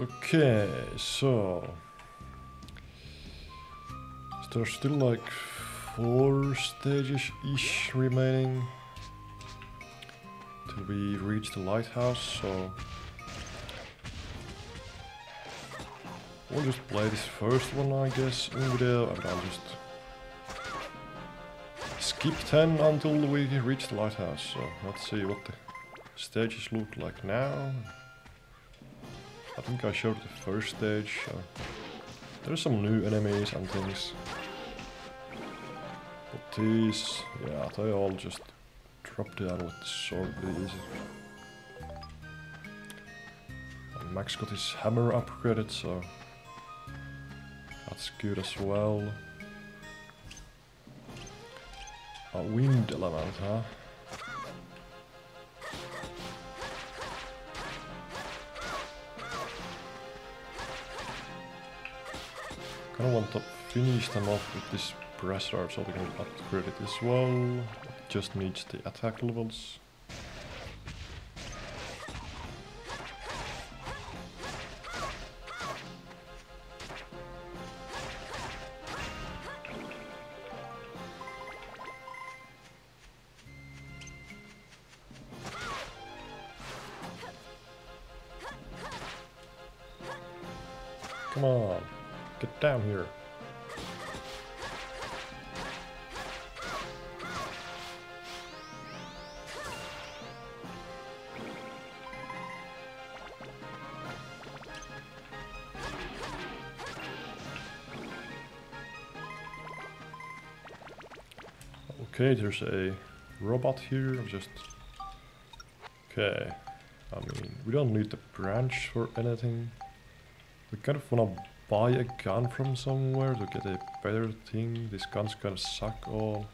Okay, so there's still like four stages ish remaining till we reach the lighthouse, so we'll just play this first one I guess in video and I'll just skip 10 until we reach the lighthouse, so let's see what the stages look like now. I think I showed the first stage, there's some new enemies and things. But these, yeah, they all just drop down with sword really easy. And Max got his hammer upgraded, so that's good as well. A wind element, huh? Kinda want to finish them off with this brassard so we can upgrade it as well. It just needs the attack levels. Okay, there's a robot here. I'm just okay. I mean, we don't need the branch for anything. We kind of wanna buy a gun from somewhere to get a better thing. These guns kind of suck all.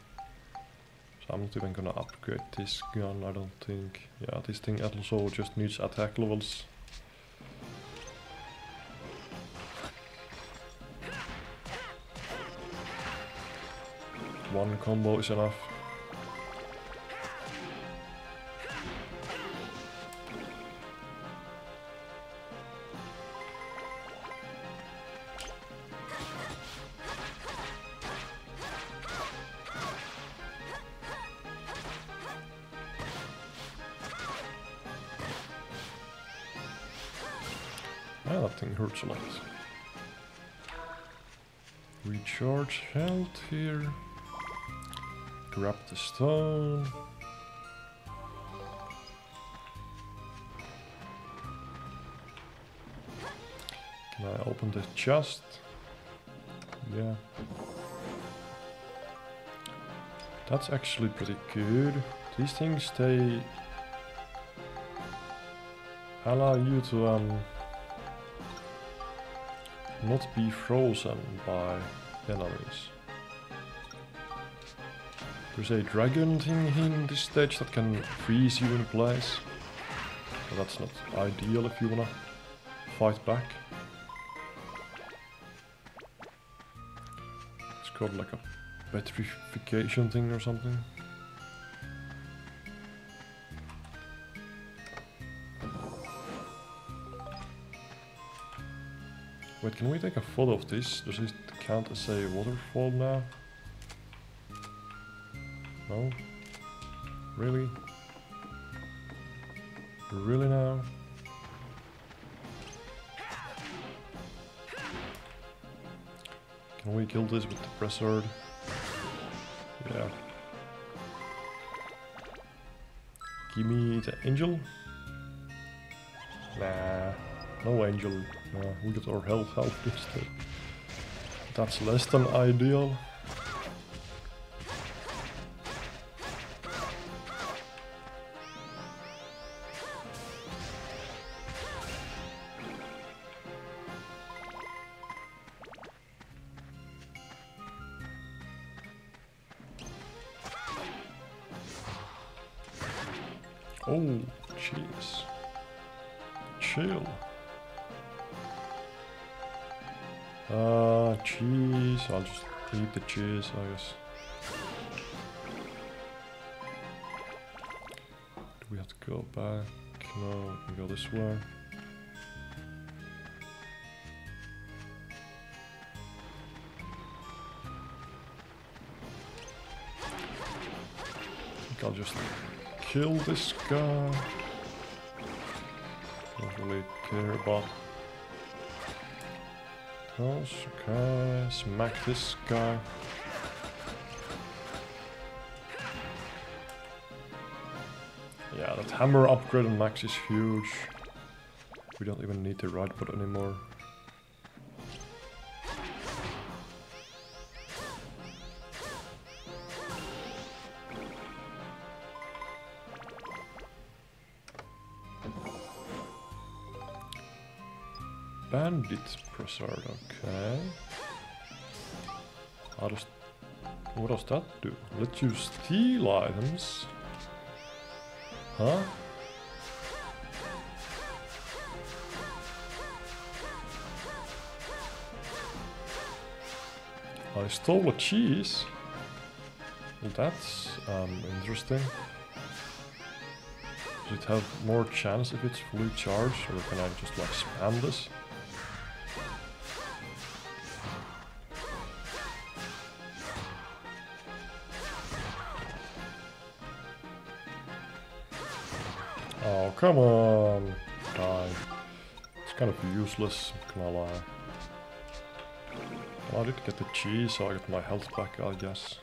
So I'm not even gonna upgrade this gun, I don't think. Yeah, this thing also just needs attack levels. One combo is enough. Ah, thing hurts a lot. Recharge health here. Grab the stone. Can I open the chest? Yeah. That's actually pretty good. These things, they allow you to um, not be frozen by enemies. There's a dragon thing in this stage that can freeze you in place. That's not ideal if you wanna fight back. It's called like a petrification thing or something. Wait, can we take a photo of this? Does it count as a waterfall now? No? Really? Really now? Can we kill this with the press sword? Yeah. Give me the angel? Nah, no angel. Nah, we got our health health instead. That's less than ideal. we have to go back. No, go this way. I think I'll just kill this guy. Don't really care about those. Okay, smack this guy. Hammer upgrade on max is huge. We don't even need the right foot anymore. Bandit Brassard, okay. How does... What does that do? Let you steal items? Huh? I stole a cheese. That's um, interesting. Does it have more chance if it's fully charged, or can I just like spam this? Come on! Die. It's kind of useless, can I lie. Well, I did get the cheese, so I got my health back, I guess.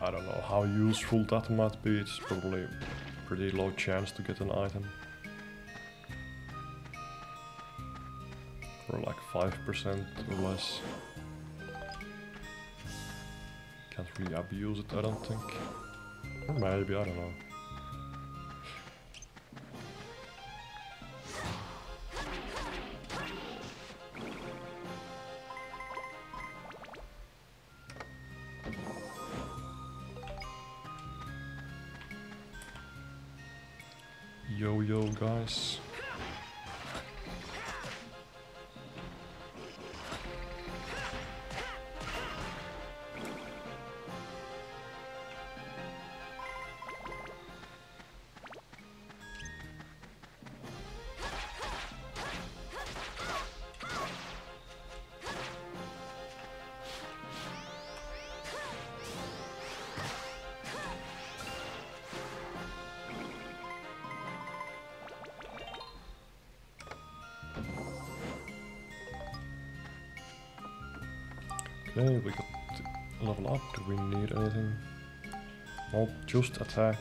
I don't know how useful that might be, it's probably pretty low chance to get an item. Or like 5% or less. Really abuse it, I don't think. Maybe, I don't know. We got level up. Do we need anything? Nope, just attack.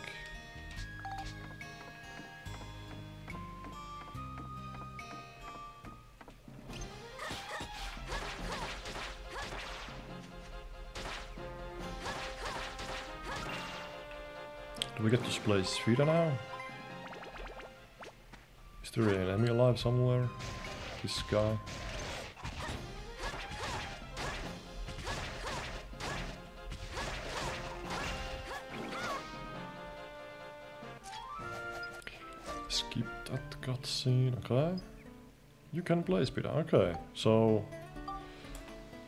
Do we get to display Spheda now? Is there an enemy alive somewhere? This guy? Okay. You can play Spheda, okay. So,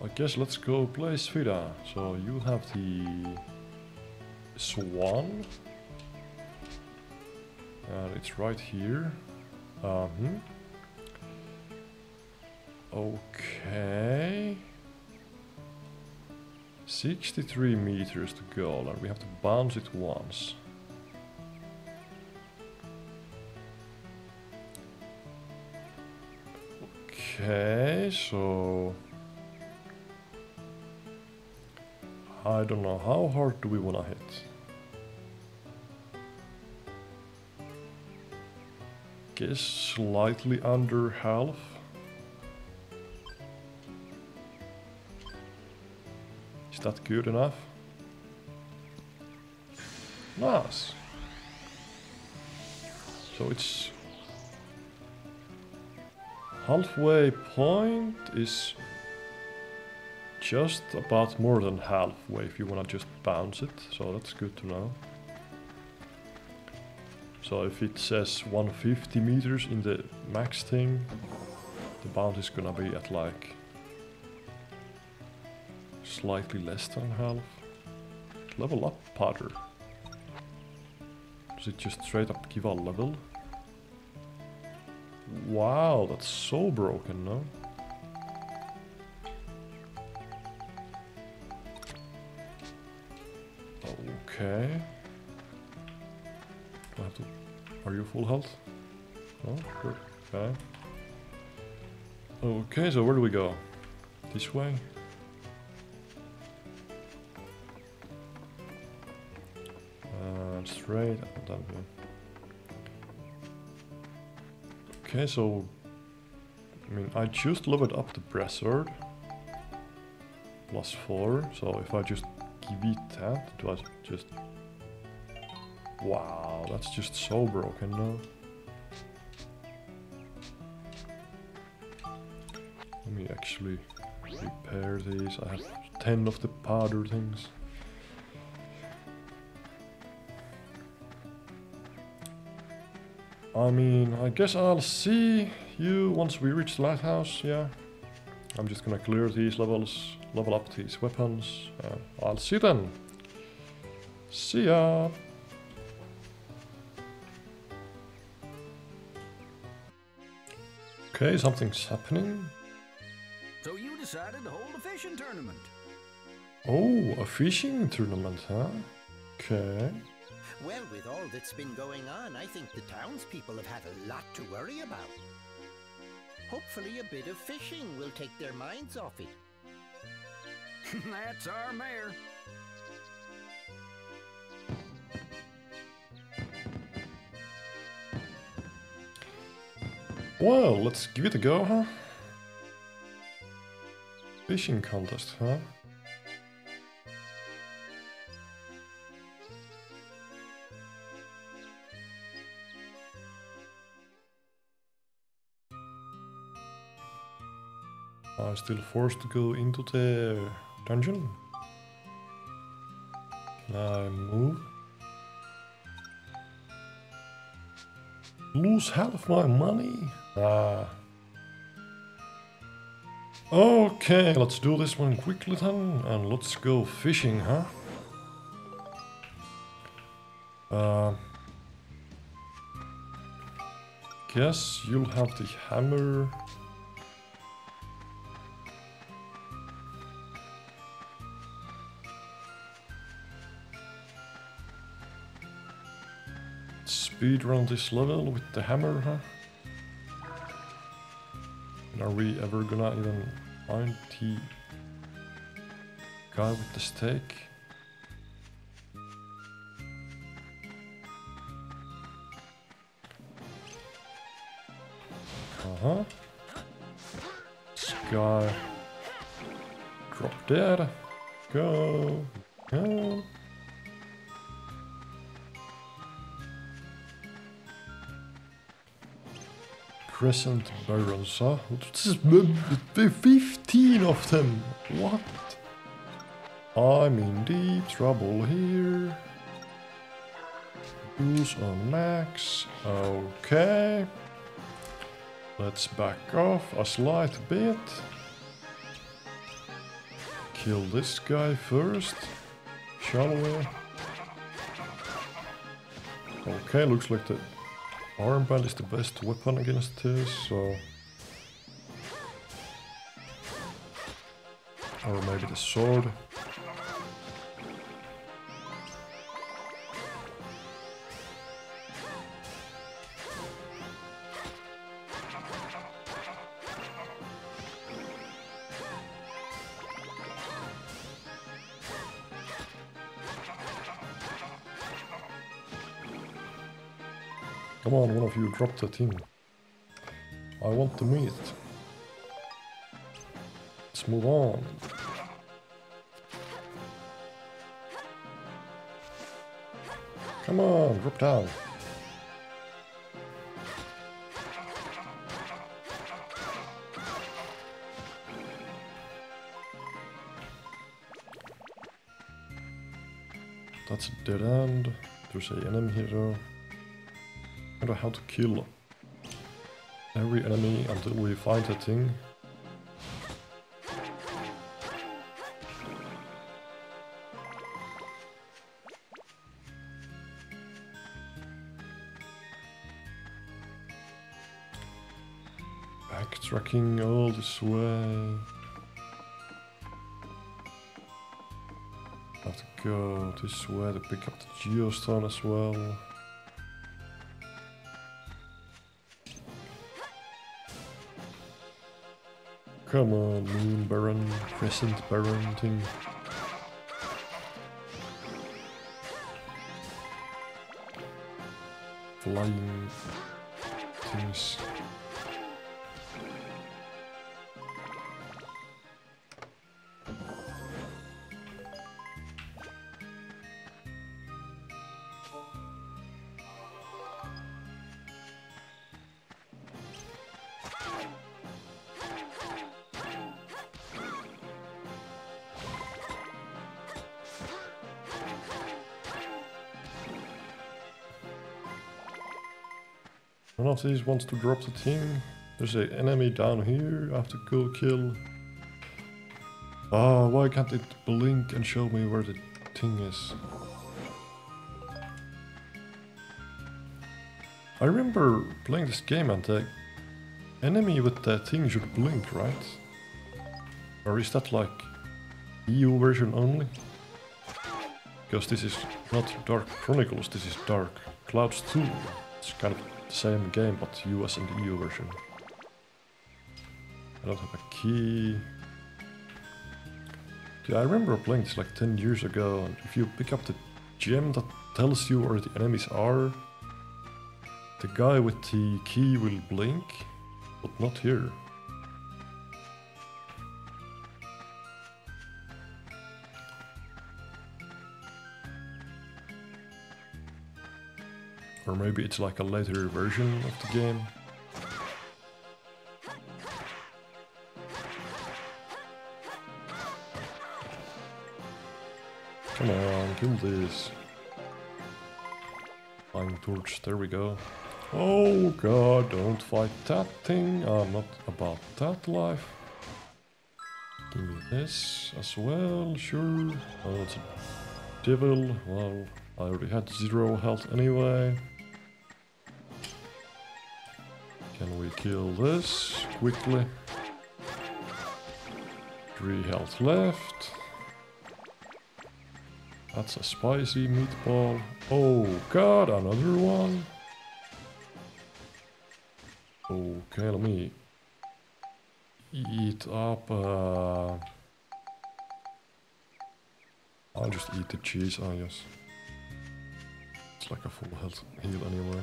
I guess let's go play Spheda. So you have the Swan. And it's right here. Um, hmm. Okay. 63 meters to go, and we have to bounce it once. Okay, so... I don't know, how hard do we want to hit? Guess slightly under half. Is that good enough? Nice. So it's halfway point is just about more than halfway if you want to just bounce it, so that's good to know. So if it says 150 meters in the max thing, the bounce is gonna be at like slightly less than half. Level up Powder. Does it just straight up give a level? Wow, that's so broken, no? Okay. Do I have to... Are you full health? Good. Okay. Okay, so where do we go? This way? Uh, straight, that. Okay, so... I mean, I just leveled up the brassard. Plus 4, so if I just give it that, do I just... Wow, that's just so broken now. Let me actually repair these. I have 10 of the powder things. I mean, I guess I'll see you once we reach the lighthouse, yeah. I'm just gonna clear these levels, level up these weapons. Uh, I'll see you then. See ya! Okay, something's happening. So you decided to hold a fishing tournament. Oh, a fishing tournament, huh? Okay. Well, with all that's been going on, I think the townspeople have had a lot to worry about. Hopefully a bit of fishing will take their minds off it. That's our mayor. Well, let's give it a go, huh? Fishing contest, huh? I'm still forced to go into the dungeon. I move? Lose half my money? Ah. Okay, let's do this one quickly then, and let's go fishing, huh? Uh, guess you'll have the hammer. Speed run this level with the hammer, huh? And are we ever gonna even find the guy with the stake? Uh-huh. This guy drop dead. Go. Go. This is 15 of them! What? I'm in deep trouble here. Use on max. Okay. Let's back off a slight bit. Kill this guy first. Shall we? Okay, looks like the armband is the best weapon against this, so... Or maybe the sword. Drop that in. I want the meat. Let's move on. Come on, drop down. That's a dead end. There's an enemy here I know how to kill every enemy until we find a thing. Backtracking all this way. Have to go this way to pick up the geostone as well. Come on, Moon Baron, Crescent Baron thing. Flying things. One wants to drop the thing. There's an enemy down here I have to go kill. Ah, why can't it blink and show me where the thing is? I remember playing this game and the enemy with the thing should blink, right? Or is that like EU version only? Because this is not Dark Chronicles, this is Dark Clouds 2. It's kind of same game, but US and EU version. I don't have a key. Yeah, I remember playing this like 10 years ago, and if you pick up the gem that tells you where the enemies are, the guy with the key will blink, but not here. Or maybe it's like a later version of the game. Come on, kill this. Flying torch, there we go. Oh god, don't fight that thing. I'm not about that life. Give me this as well, sure. Oh, it's a devil. Well, I already had zero health anyway. Kill this quickly? Three health left. That's a spicy meatball. Oh god, another one. Okay, let me eat up. Uh, I'll just eat the cheese, I guess. It's like a full health heal anyway.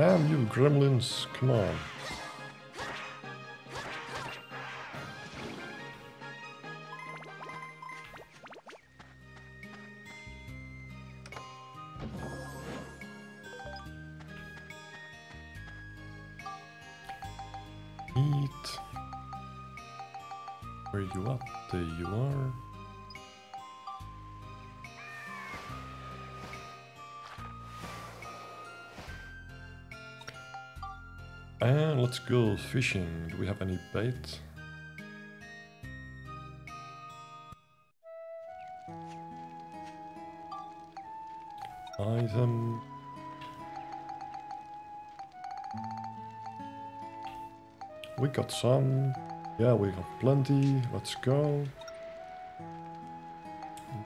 Damn you gremlins, come on. Go fishing. Do we have any bait? Item. We got some. Yeah, we have plenty. Let's go.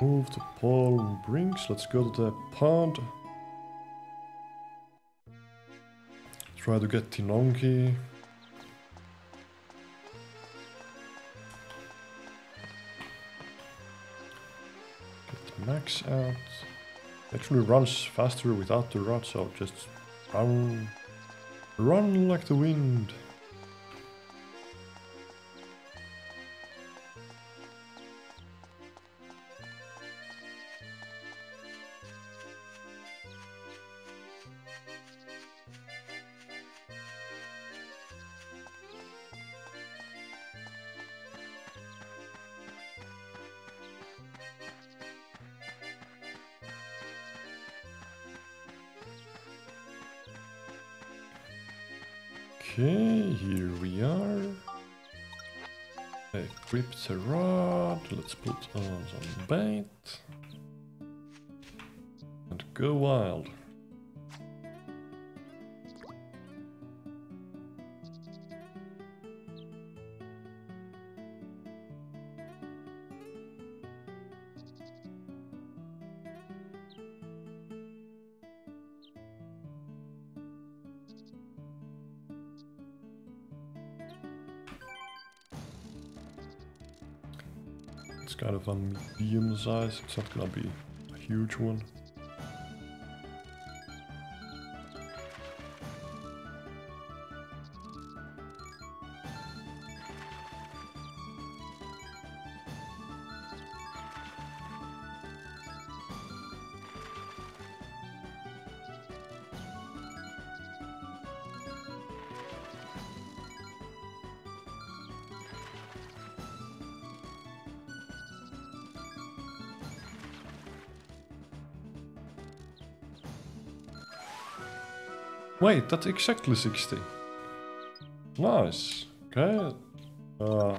Move the Palm Brinks. Let's go to the pond. Try to get Tinonki. Get Max out. Actually runs faster without the rod, so just run. Run like the wind. Equip the rod. Let's put on some bait. And go wild. Medium size. It's not gonna be a huge one. Wait, that's exactly 60. Nice. Okay. Uh,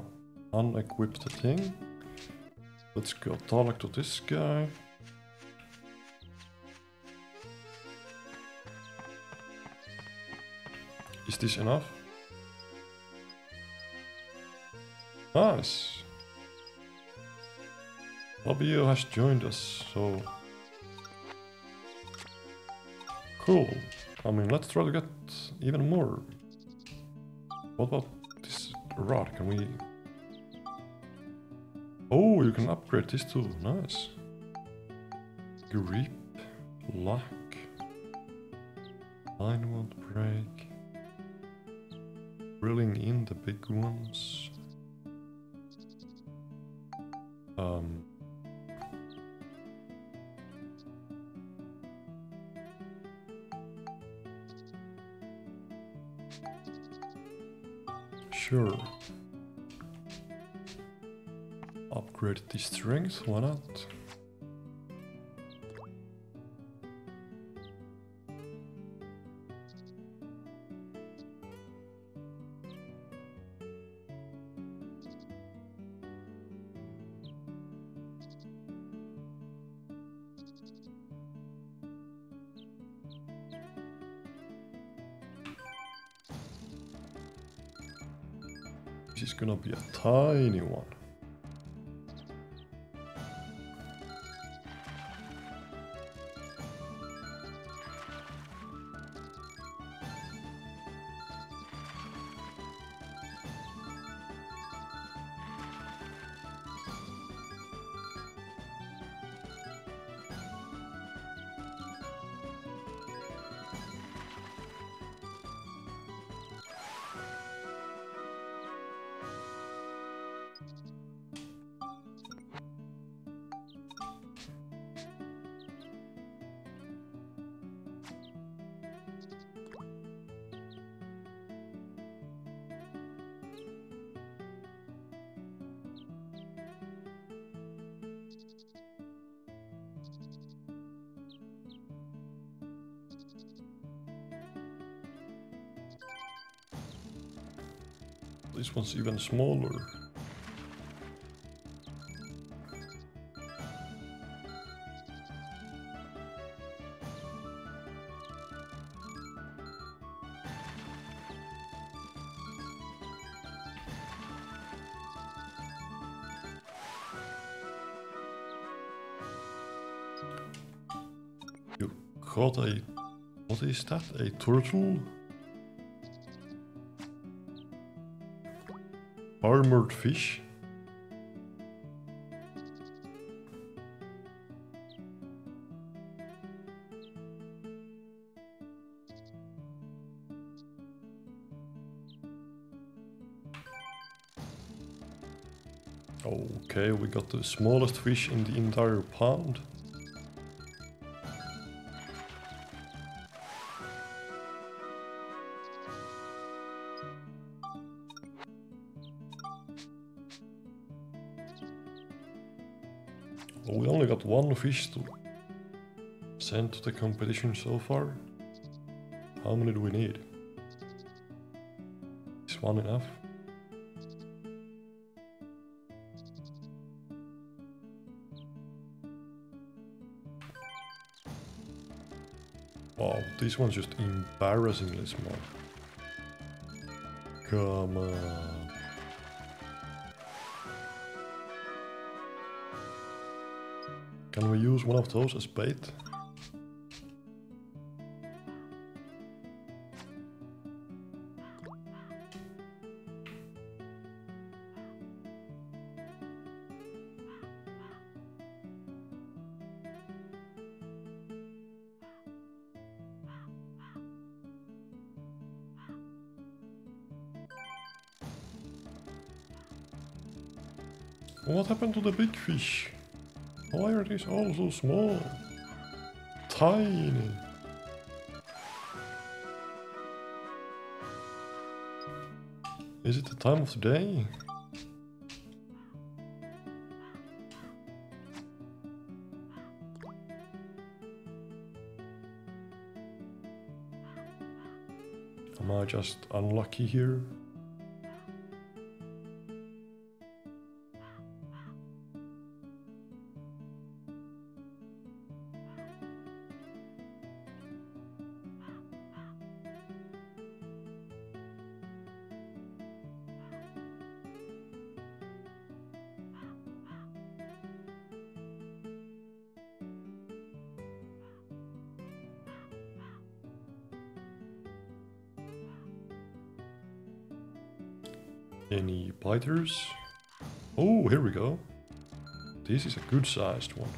unequip the thing. Let's go talk to this guy. Is this enough? Nice. Fabio has joined us, so... Cool. I mean, let's try to get even more. What about this rod? Can we... Oh, you can upgrade this too. Nice. Grip. Lock. Line won't break. Drilling in the big ones. Um... Sure. Upgrade the strength, why not? This is gonna be a tiny one. One's even smaller. You caught a... What is that? A turtle? Armored fish? Okay, we got the smallest fish in the entire pond. fish to send to the competition so far? How many do we need? Is one enough? Wow, this one's just embarrassingly small. Come on. Can we use one of those as bait? What happened to the big fish? Why are these all so small? Tiny. Is it the time of the day? Am I just unlucky here? Oh, here we go. This is a good sized one.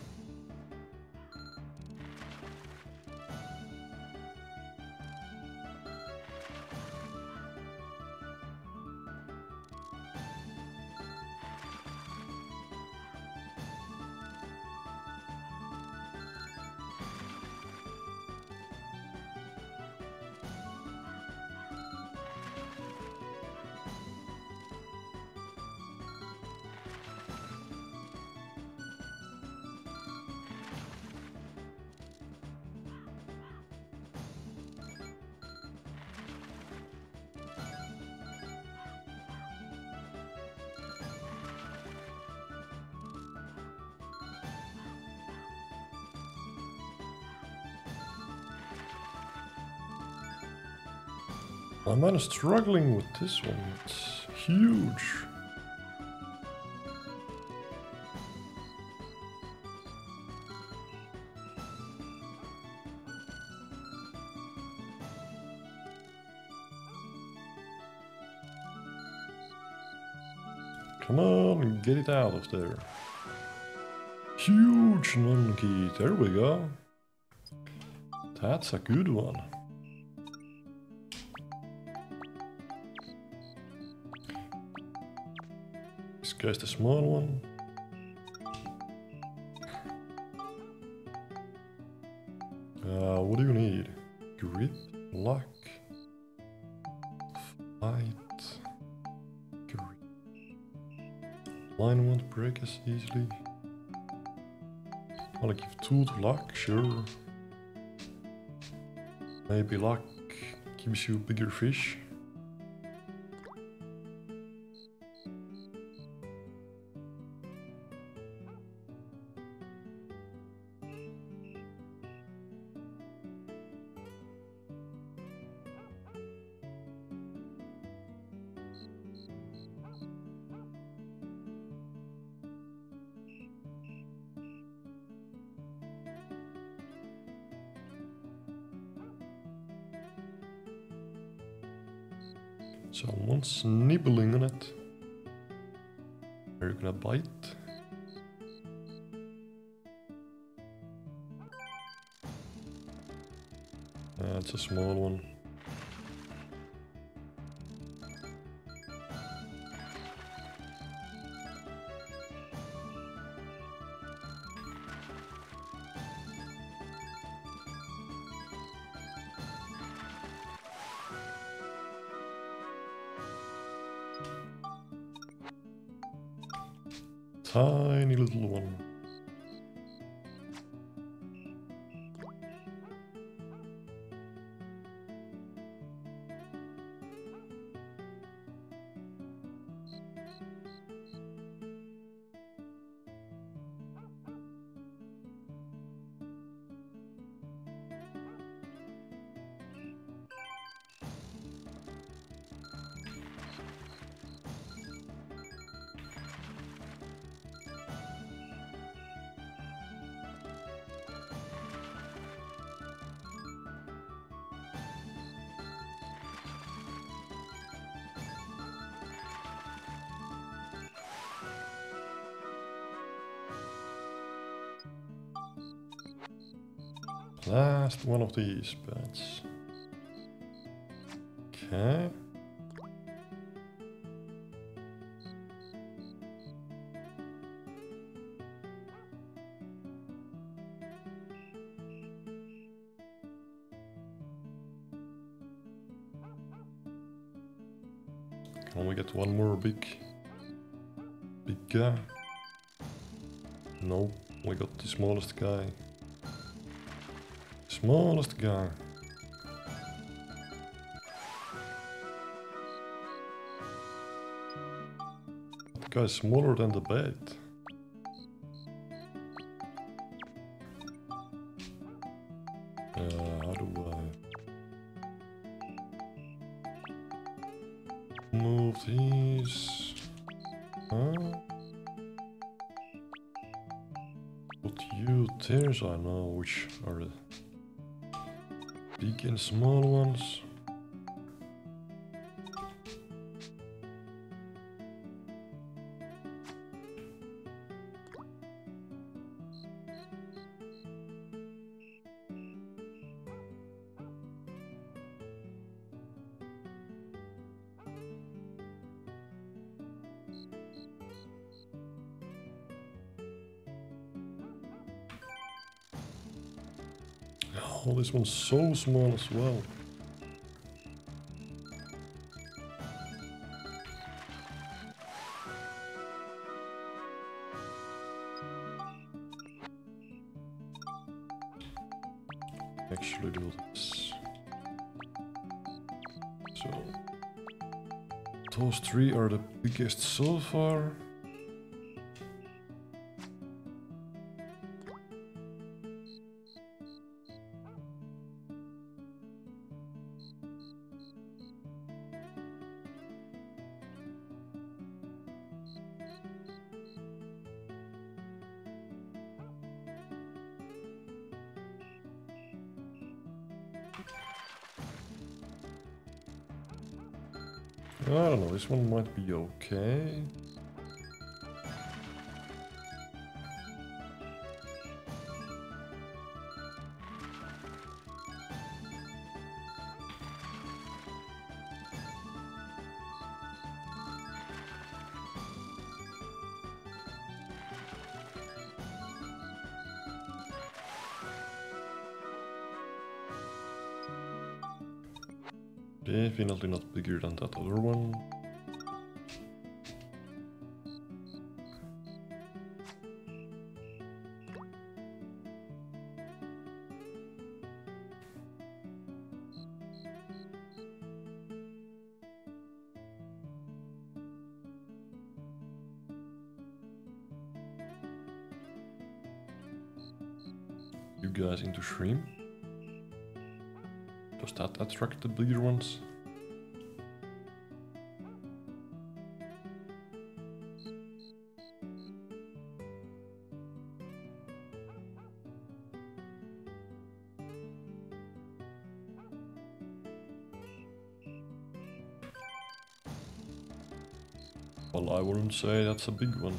I'm kind of struggling with this one. It's huge. Come on, get it out of there. Huge monkey. There we go. That's a good one. Guy's the small one. Uh, what do you need? Grip, luck, fight, grip. Line won't break as easily. I'll give two to luck, sure. Maybe luck gives you bigger fish. Someone's nibbling on it. Are you gonna bite? It's a small one. One of these beds. Okay. Can we get one more big, big guy? No, we got the smallest guy. Smallest guy. The guy's smaller than the bed. One's so small as well. Actually do this. So, those three are the biggest so far. This one might be okay. Definitely not bigger than that other one. The bleeder ones? Well, I wouldn't say that's a big one.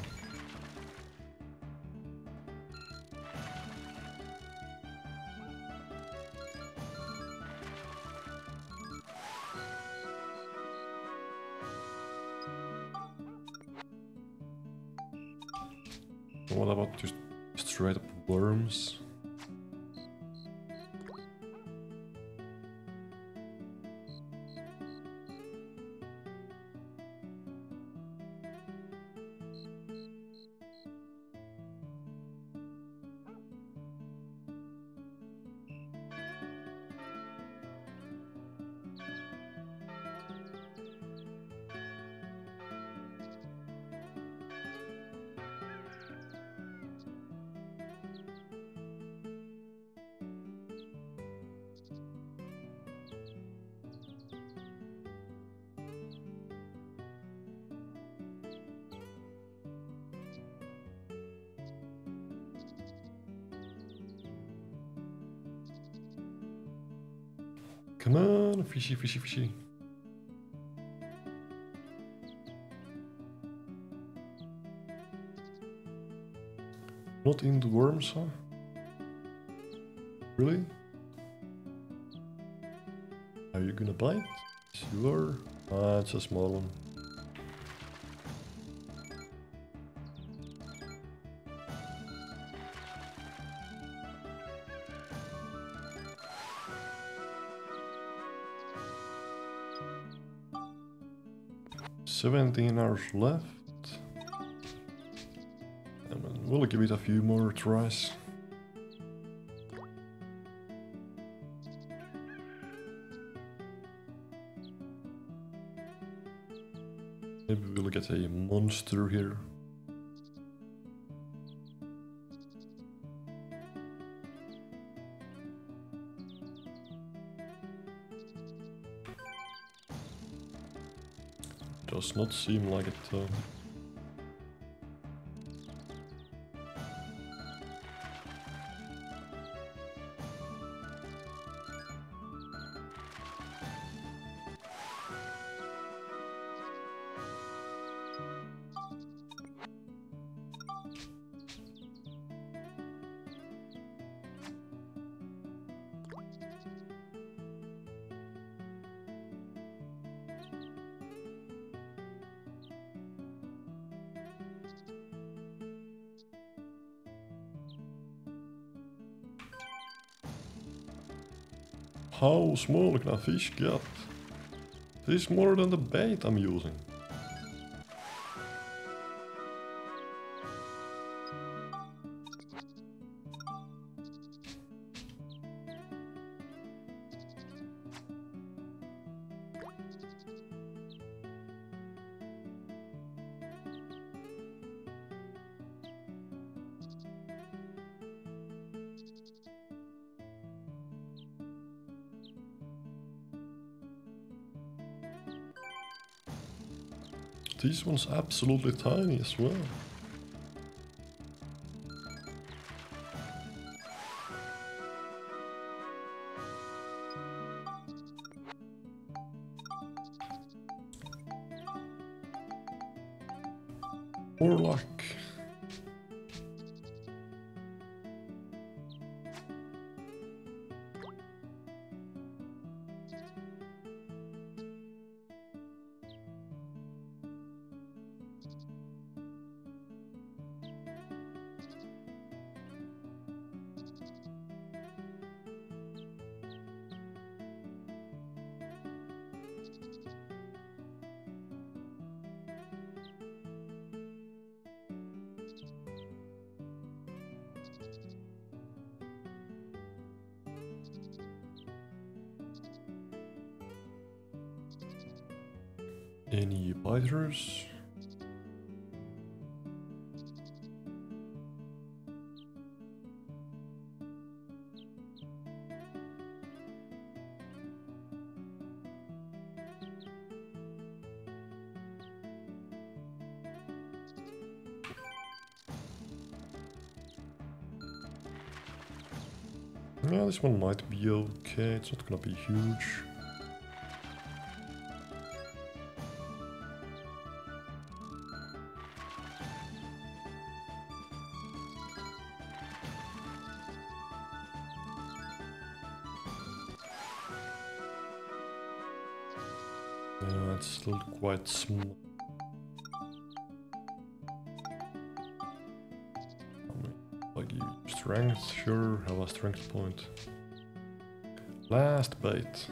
fishy, fishy, fishy. Not in the worms, huh? Really? Are you gonna bite? Sure. Ah, it's a small one. Seventeen hours left. And we'll give it a few more tries. Maybe we'll get a monster here. Does not seem like it though. Small can a fish get? This is more than the bait I'm using. This one's absolutely tiny as well. Yeah, this one might be okay. It's not gonna be huge. Yeah, it's still quite small. Strength point. Last bait.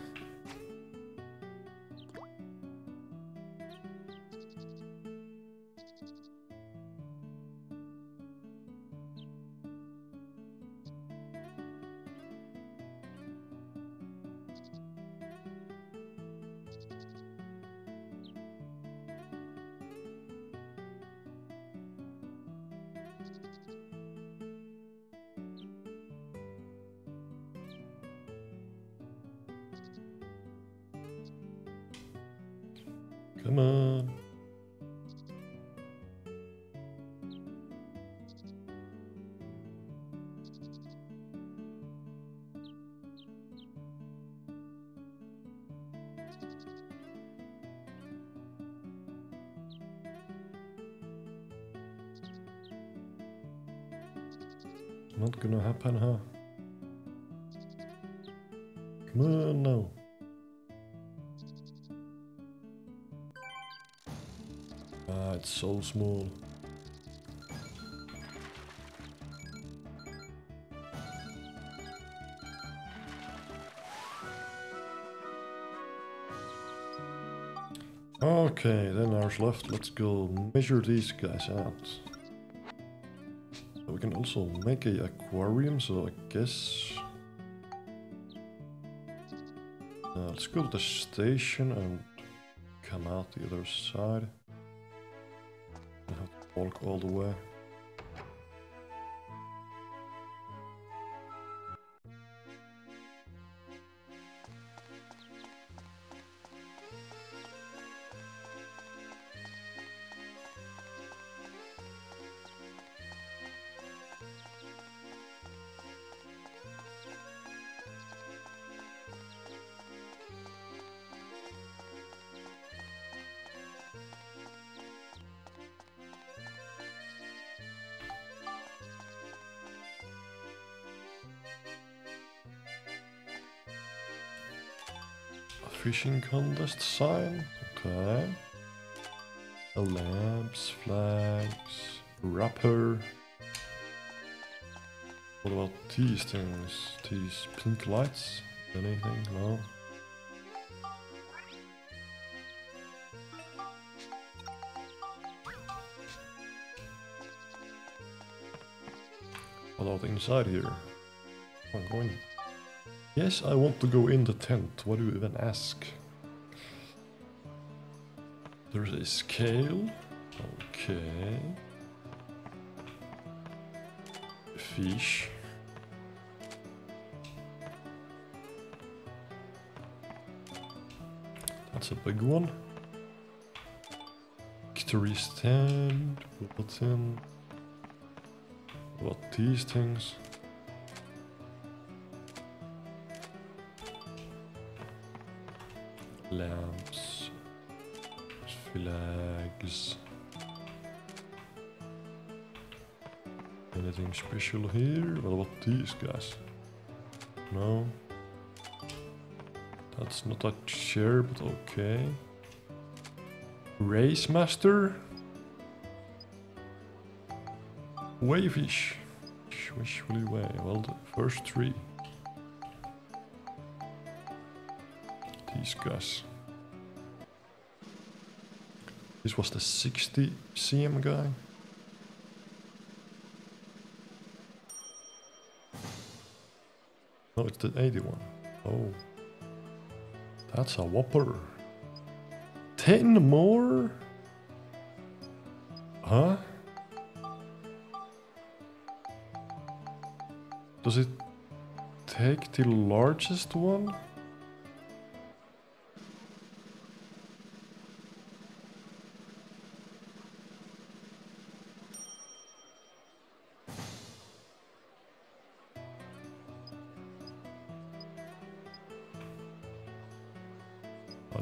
Mano. Ah, it's so small. Okay, then ours left. Let's go measure these guys out. So we can also make a aquarium, so I guess let's go to the station and come out the other side. I have to walk all the way. Fishing contest sign. Okay. A lamps, flags, wrapper. What about these things? These pink lights? Anything? No. What about inside here? I'm going Yes, I want to go in the tent. What do you even ask? There's a scale. Okay. Fish. That's a big one. Victory stand. Button. Um, what these things? Lamps, flags. Anything special here? What about these guys? No. That's not a chair, but okay. Race master? Wavefish. Wishfully way. Well, the first three. Guys. This was the 60 cm guy. No, it's the 81. Oh. That's a whopper. 10 more? Huh? Does it take the largest one?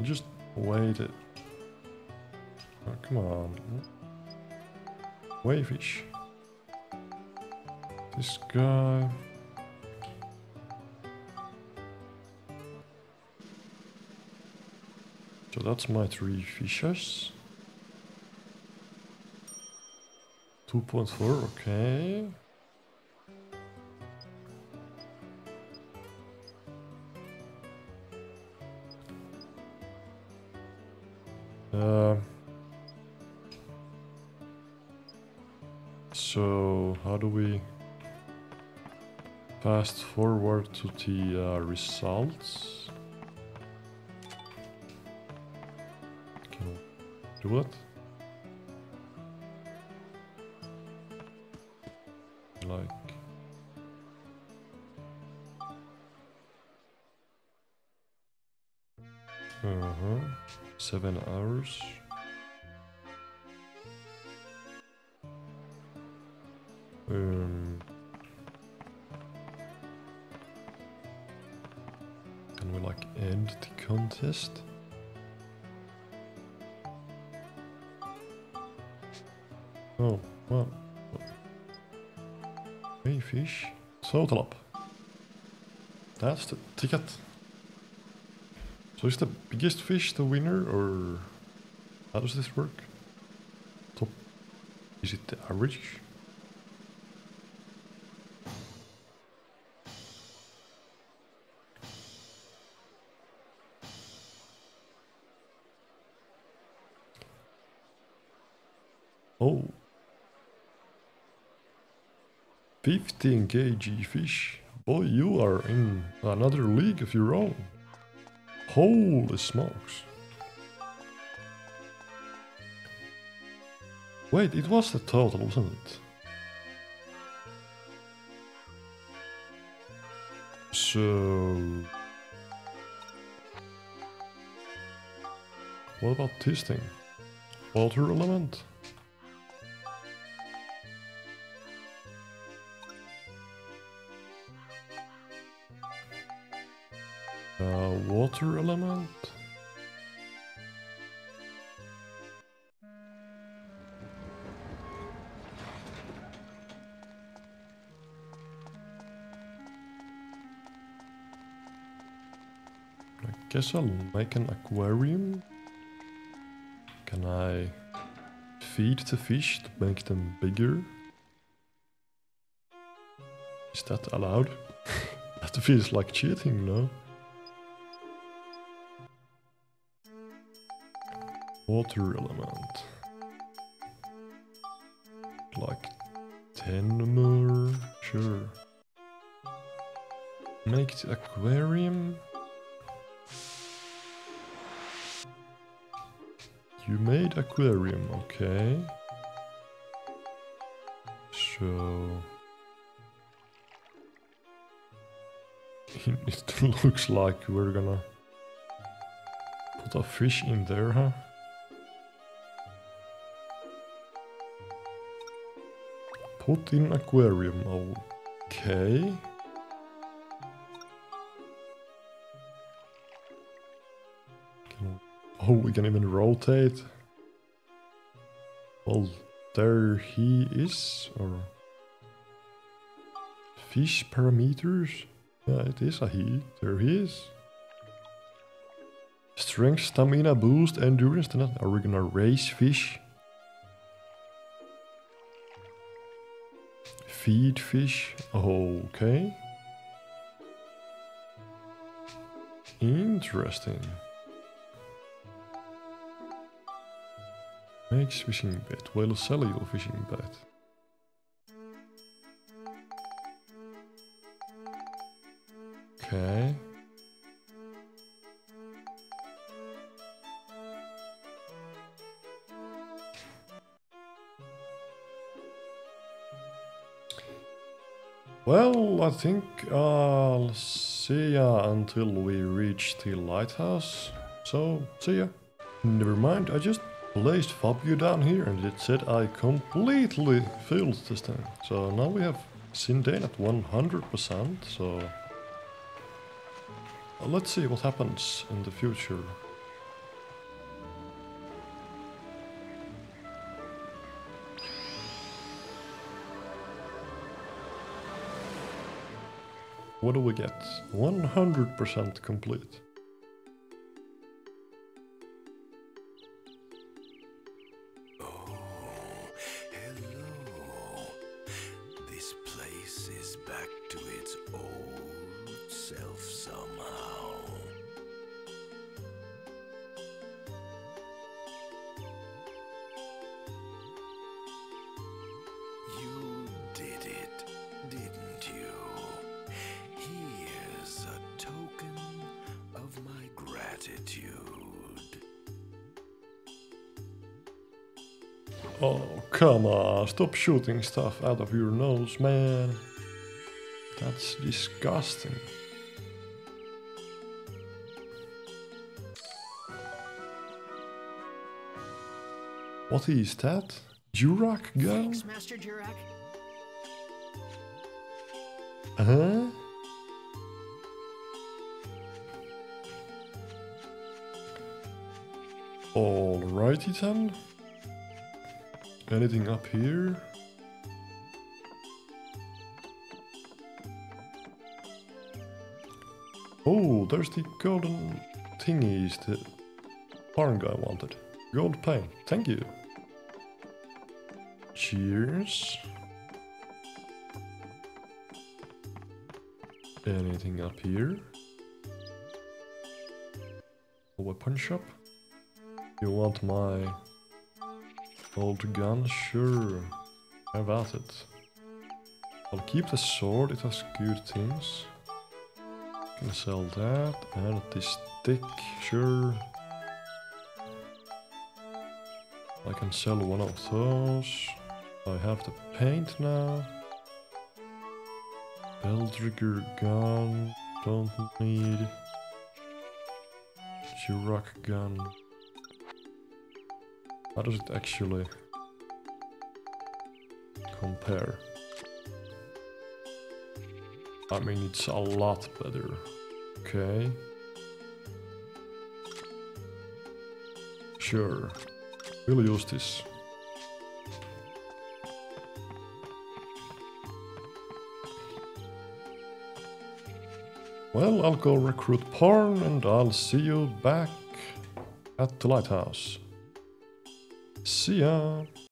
Just wait it. Oh, come on. Wavefish. This guy. So that's my three fishes. 2.4, okay. To the uh, results? Can we do it? Oh, well. Hey fish. Total up. That's the ticket. So is the biggest fish the winner or how does this work? Top. Is it the average? 15 kg fish. Boy, you are in another league of your own. Holy smokes. Wait, it was the total, wasn't it? So... What about this thing? Water element? Water element? I guess I'll make an aquarium. Can I feed the fish to make them bigger? Is that allowed? that feels like cheating, no? Water element. Like 10 more? Sure. Make the aquarium. You made aquarium, okay. So... It looks like we're gonna put a fish in there, huh? Put in aquarium, okay. Oh, we can even rotate. Well, there he is, or... Fish parameters? Yeah, it is a he. There he is. Strength, stamina boost, endurance. Are we gonna raise fish? Feed fish. Okay. Interesting. Makes fishing bait. Will sell your fishing bait. Okay. Well, I think I'll see ya until we reach the lighthouse. So, see ya. Never mind, I just placed Fabio down here and it said I completely filled this thing. So now we have Sindain at 100%, so... Let's see what happens in the future. What do we get? 100% complete. Stop shooting stuff out of your nose, man. That's disgusting. What is that? Jurak gun? Thanks, Master Jurak. Huh? Alrighty then. Anything up here? Oh, there's the golden thingies the barn guy wanted. Gold paint, thank you. Cheers. Anything up here? A weapon shop? You want my old gun? Sure. How about it. I'll keep the sword, it has good things. Can sell that, and this stick, sure. I can sell one of those. I have the paint now. Bell Trigger gun, don't need. Jurak gun. How does it actually compare? I mean, it's a lot better. Okay. Sure. We'll use this. Well, I'll go recruit Porn and I'll see you back at the lighthouse. See ya!